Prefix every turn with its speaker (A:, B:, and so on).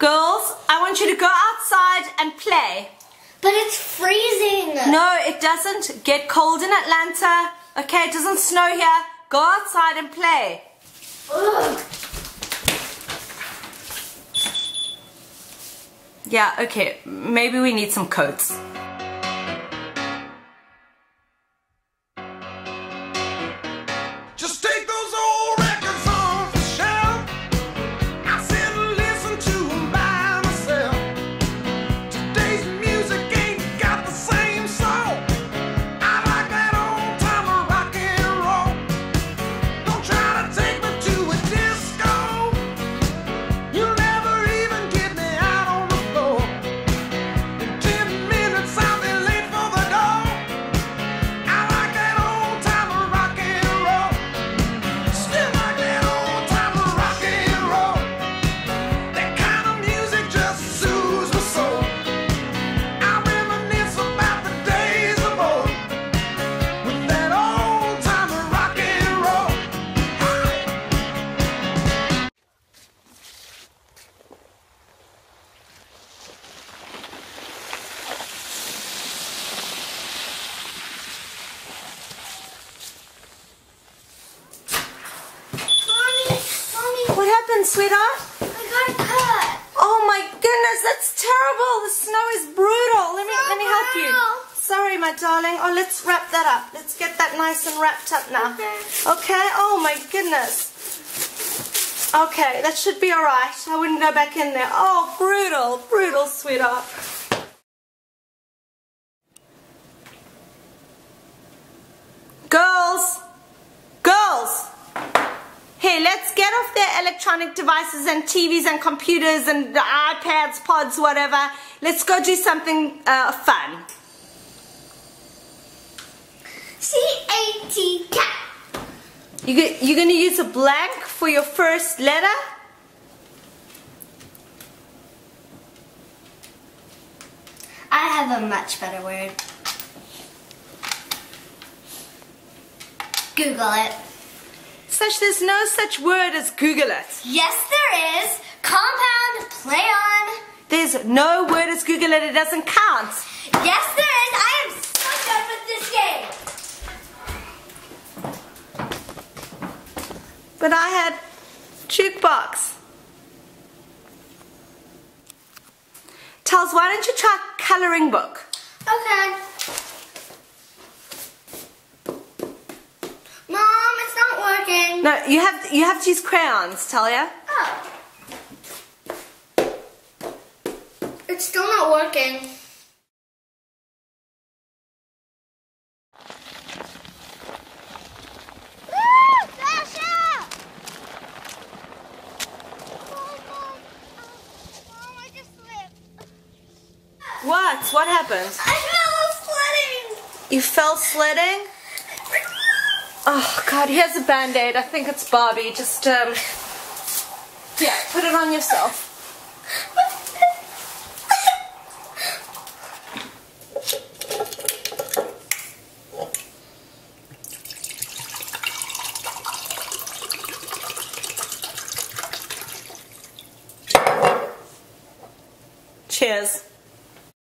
A: Girls, I want you to go outside and play.
B: But it's freezing.
A: No, it doesn't get cold in Atlanta. Okay, it doesn't snow here. Go outside and play.
B: Ugh.
A: Yeah, okay, maybe we need some coats. Happened, sweetheart?
B: I got cut.
A: Oh my goodness, that's terrible. The snow is brutal. Let me let me help you. Sorry, my darling. Oh, let's wrap that up. Let's get that nice and wrapped up now.
B: Okay.
A: Okay? Oh my goodness. Okay, that should be alright. I wouldn't go back in there. Oh, brutal, brutal, sweetheart. Girls! Girls! Hey, let's get off their electronic devices and TVs and computers and the iPads, pods, whatever. Let's go do something uh, fun.
B: C-A-T cat.
A: You you're going to use a blank for your first letter?
B: I have a much better word. Google it.
A: Such there's no such word as Google it.
B: Yes, there is. Compound, play on.
A: There's no word as Google it. It doesn't count.
B: Yes, there is. I am so good with this game.
A: But I had jukebox. Tells, why don't you try coloring book?
B: Okay. Mom, it's not working.
A: No, you have you have to use crayons, Talia.
B: Oh. It's still not working.
A: What? What happened?
B: I fell sledding.
A: You fell sledding? Oh god, he has a band-aid. I think it's Barbie. Just, um... Yeah, put it on yourself. Cheers.